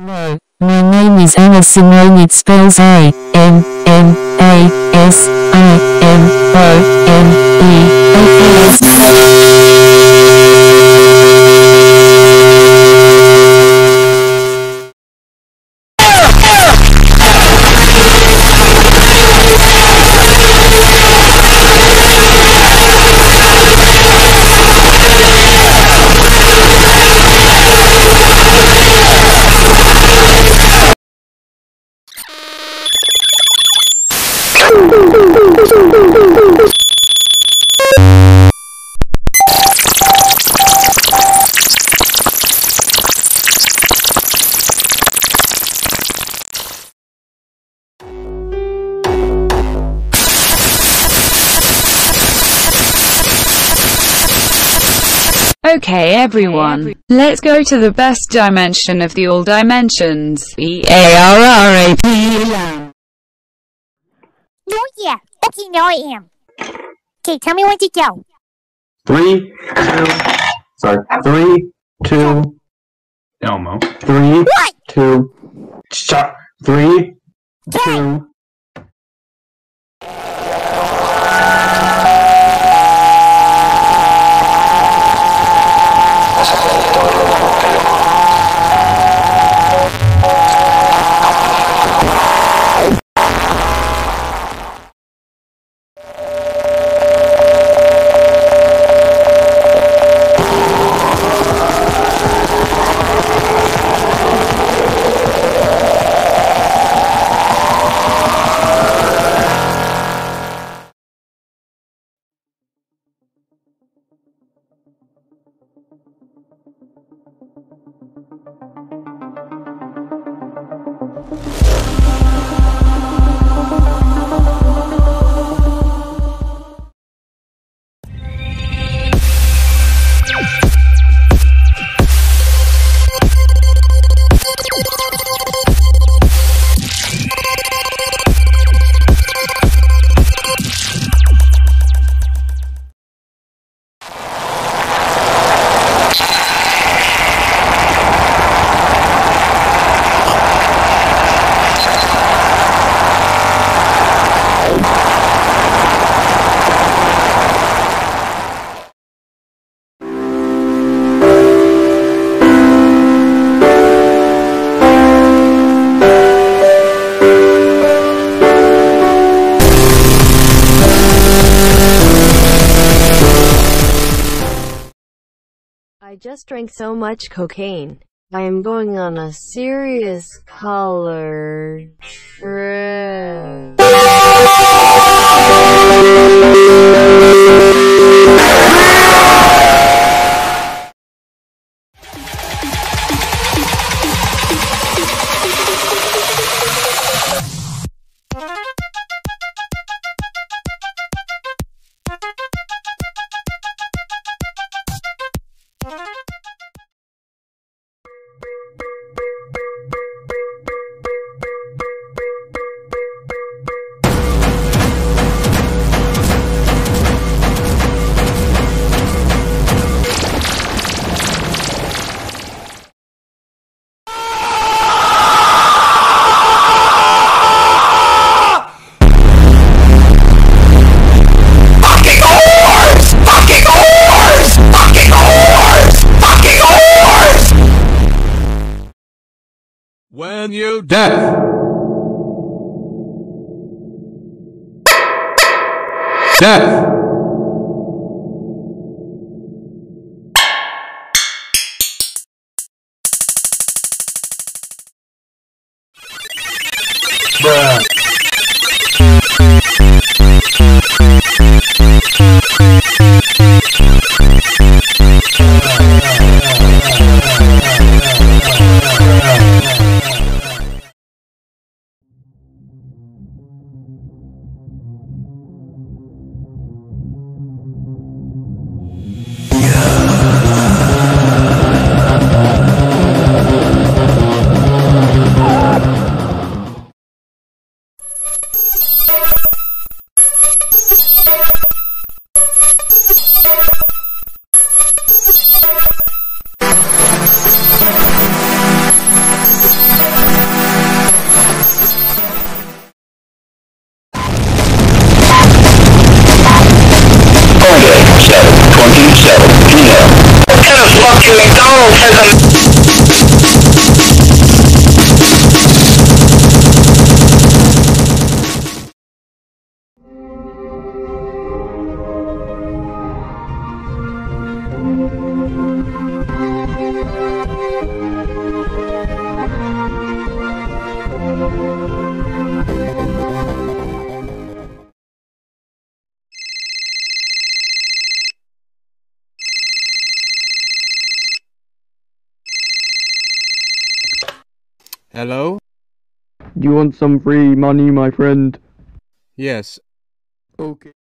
Hello, my name is Anna Simone. It spells A N N A S I M O N E. Okay everyone, let's go to the best dimension of the all dimensions, E-A-R-R-A-P. Oh yeah. Okay, now I am. Okay, tell me when to go. Three, two, sorry, three, two, Elmo. Three, What? two, shut. Three, two. Just drank so much cocaine. I am going on a serious color trip. and you death. Death. Bruh. Hello? Do you want some free money, my friend? Yes. Okay.